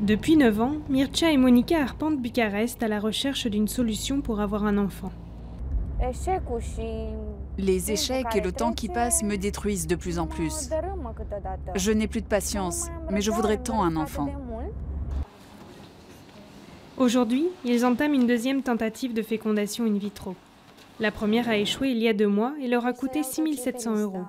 Depuis 9 ans, Mircea et Monica arpentent Bucarest à la recherche d'une solution pour avoir un enfant. Les échecs et le temps qui passe me détruisent de plus en plus. Je n'ai plus de patience, mais je voudrais tant un enfant. Aujourd'hui, ils entament une deuxième tentative de fécondation in vitro. La première a échoué il y a deux mois et leur a coûté 6700 euros.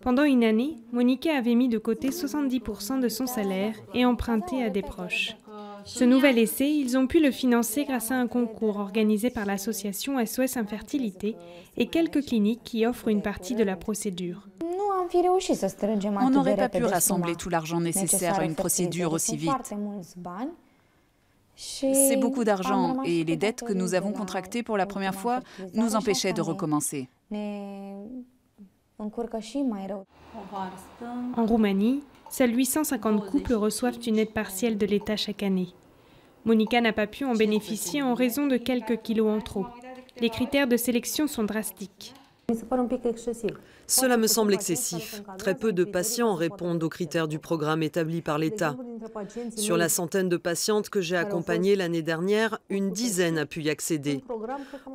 Pendant une année, Monica avait mis de côté 70% de son salaire et emprunté à des proches. Ce nouvel essai, ils ont pu le financer grâce à un concours organisé par l'association SOS Infertilité et quelques cliniques qui offrent une partie de la procédure. On n'aurait pas pu rassembler tout l'argent nécessaire à une procédure aussi vite. C'est beaucoup d'argent et les dettes que nous avons contractées pour la première fois nous empêchaient de recommencer. En Roumanie, seuls 850 couples reçoivent une aide partielle de l'État chaque année. Monica n'a pas pu en bénéficier en raison de quelques kilos en trop. Les critères de sélection sont drastiques. Cela me semble excessif. Très peu de patients répondent aux critères du programme établi par l'État. Sur la centaine de patientes que j'ai accompagnées l'année dernière, une dizaine a pu y accéder.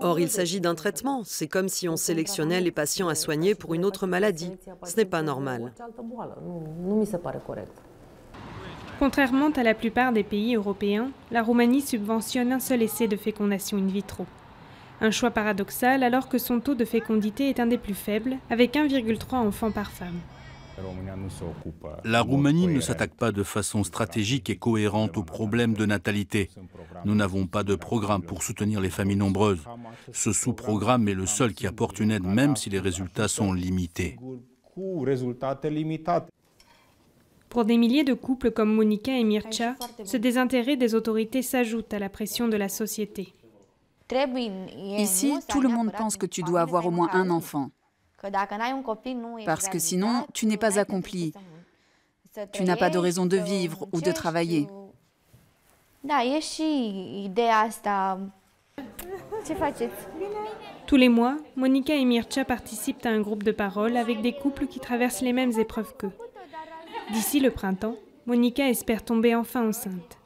Or, il s'agit d'un traitement. C'est comme si on sélectionnait les patients à soigner pour une autre maladie. Ce n'est pas normal. Contrairement à la plupart des pays européens, la Roumanie subventionne un seul essai de fécondation in vitro. Un choix paradoxal alors que son taux de fécondité est un des plus faibles, avec 1,3 enfants par femme. La Roumanie ne s'attaque pas de façon stratégique et cohérente aux problèmes de natalité. Nous n'avons pas de programme pour soutenir les familles nombreuses. Ce sous-programme est le seul qui apporte une aide même si les résultats sont limités. Pour des milliers de couples comme Monica et Mircea, ce désintérêt des autorités s'ajoute à la pression de la société. Ici, tout le monde pense que tu dois avoir au moins un enfant. Parce que sinon, tu n'es pas accompli. Tu n'as pas de raison de vivre ou de travailler. Tous les mois, Monica et Mircea participent à un groupe de parole avec des couples qui traversent les mêmes épreuves qu'eux. D'ici le printemps, Monica espère tomber enfin enceinte.